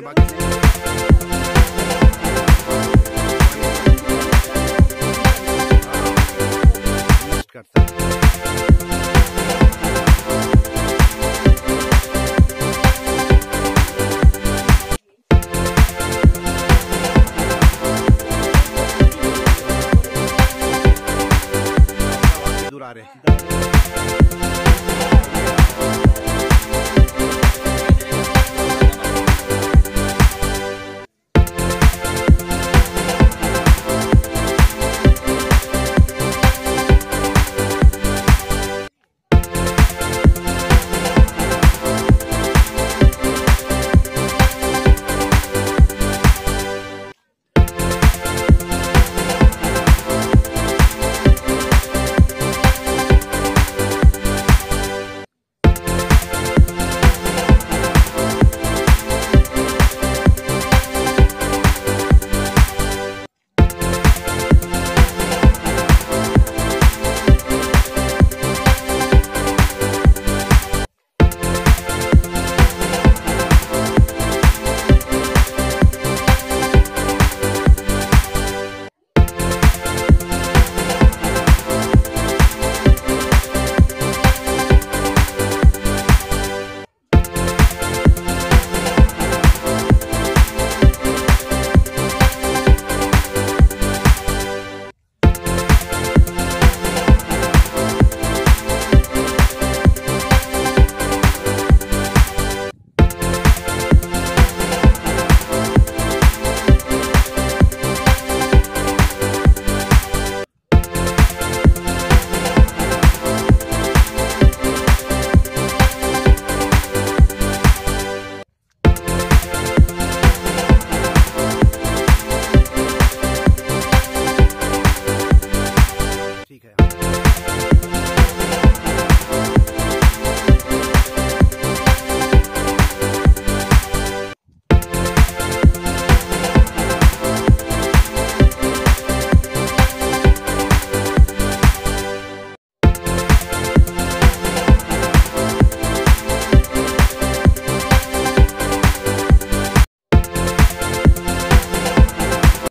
सकते हैं। बाकी करता दूर आ रहे हैं।